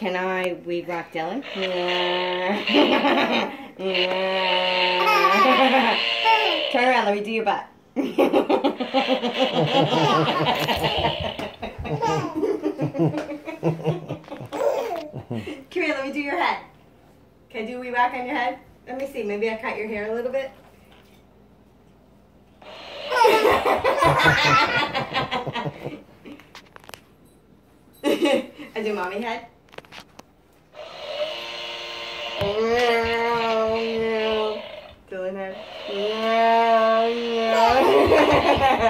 can I weed rock Dillon? Turn around, let me do your butt. Come here, let me do your head. Can I do a wee whack on your head? Let me see, maybe I cut your hair a little bit. I do mommy head. Dillon head.